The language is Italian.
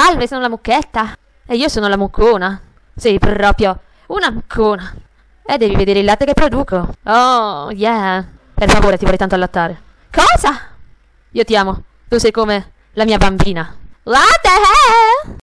Salve, sono la mucchetta. E io sono la muccona. Sei proprio una muccona. E devi vedere il latte che produco. Oh, yeah. Per favore, ti vorrei tanto allattare. Cosa? Io ti amo. Tu sei come la mia bambina. Latte!